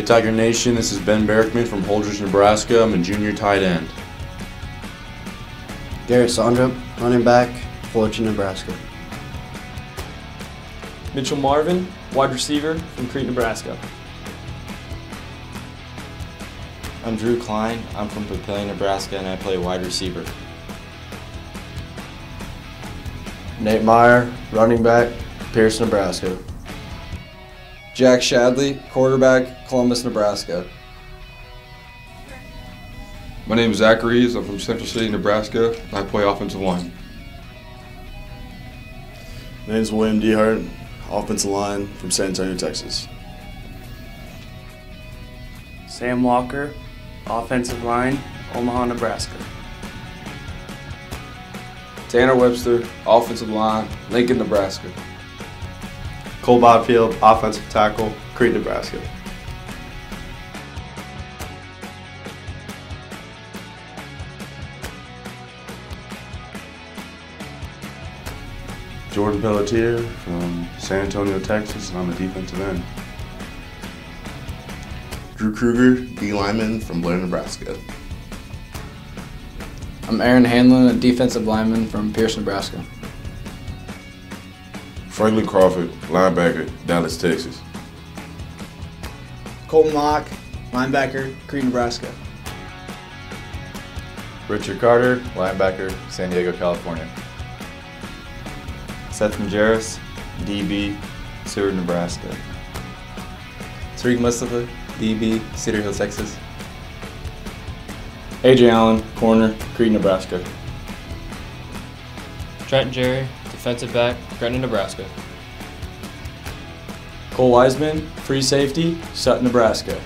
Hey Tiger Nation, this is Ben Berkman from Holdrege, Nebraska. I'm a junior tight end. Garrett Sondrup, running back, Fullerton, Nebraska. Mitchell Marvin, wide receiver from Crete, Nebraska. I'm Drew Klein. I'm from Papillion, Nebraska, and I play wide receiver. Nate Meyer, running back, Pierce, Nebraska. Jack Shadley, quarterback, Columbus, Nebraska. My name is Zach Reeves. I'm from Central City, Nebraska, I play offensive line. My name is William Dehart, offensive line from San Antonio, Texas. Sam Walker, offensive line, Omaha, Nebraska. Tanner Webster, offensive line, Lincoln, Nebraska. Cole Bodfield, offensive tackle, Crete, Nebraska. Jordan Pelletier from San Antonio, Texas, and I'm a defensive end. Drew Kruger, D lineman from Blair, Nebraska. I'm Aaron Hanlon, a defensive lineman from Pierce, Nebraska. Franklin Crawford, linebacker, Dallas, Texas. Colton Mock, linebacker, Crete, Nebraska. Richard Carter, linebacker, San Diego, California. Seth Majerus, DB, Seward, Nebraska. Tariq Mustafa, DB, Cedar Hill, Texas. AJ Allen, corner, Crete, Nebraska. Trent Jerry, defensive back, Gretna, Nebraska. Cole Wiseman, free safety, Sutton, Nebraska.